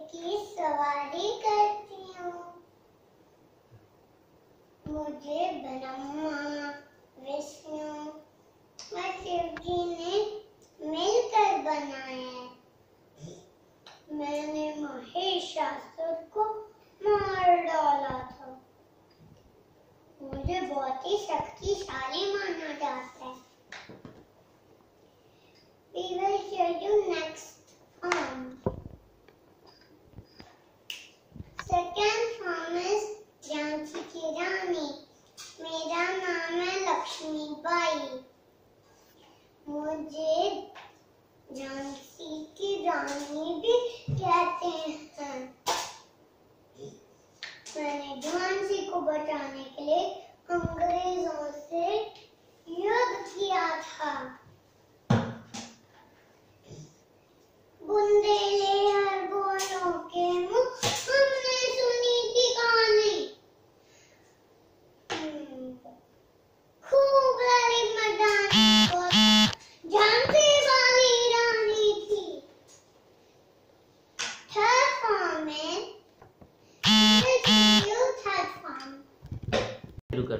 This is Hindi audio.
की सवारी करती हूँ। मुझे ब्रह्मा, विष्णु और शिव जी ने मिलकर बनाया। मैंने महिषासुर को मार डाला था। मुझे बहुत ही शक्तिशाली माना मुझे झांसी की रानी भी कहते हैं। मैंने झांसी को बचाने के लिए अंग्रेज़ों से शुरू कर